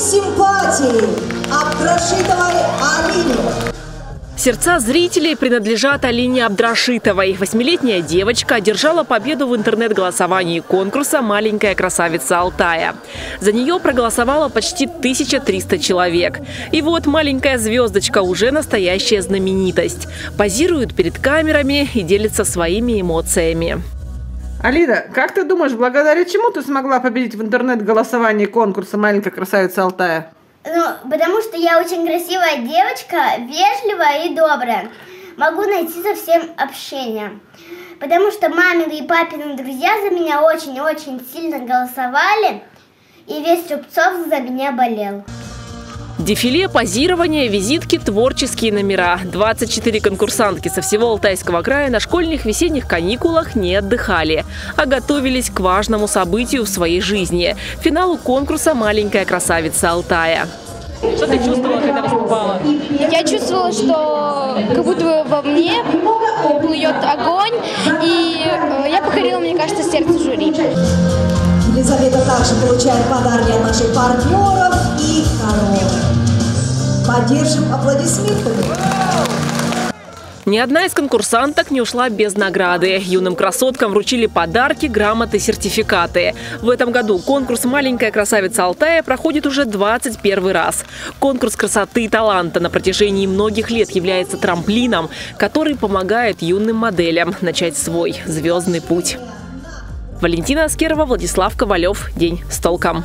симпатии Абдрашитовой Алине. Сердца зрителей принадлежат Алине Абдрашитовой. Восьмилетняя девочка одержала победу в интернет-голосовании конкурса «Маленькая красавица Алтая». За нее проголосовало почти 1300 человек. И вот маленькая звездочка уже настоящая знаменитость. Позирует перед камерами и делится своими эмоциями. Алина, как ты думаешь, благодаря чему ты смогла победить в интернет-голосовании конкурса «Маленькая красавица Алтая»? Ну, потому что я очень красивая девочка, вежливая и добрая. Могу найти со всем общение. Потому что мамины и папины друзья за меня очень-очень сильно голосовали, и весь Рубцов за меня болел. Дефиле, позирование, визитки, творческие номера. 24 конкурсантки со всего Алтайского края на школьных весенних каникулах не отдыхали, а готовились к важному событию в своей жизни – финалу конкурса «Маленькая красавица Алтая». Что ты чувствовала, когда выступала? Я чувствовала, что как будто бы во мне плюет огонь, и э, я покорила, мне кажется, сердце жюри. Елизавета также получает подарки от наших партнеров и коровы. Поддержим аплодисментами. Ни одна из конкурсанток не ушла без награды. Юным красоткам вручили подарки, грамоты, сертификаты. В этом году конкурс «Маленькая красавица Алтая» проходит уже 21 раз. Конкурс красоты и таланта на протяжении многих лет является трамплином, который помогает юным моделям начать свой звездный путь. Валентина Аскерова, Владислав Ковалев. День с толком.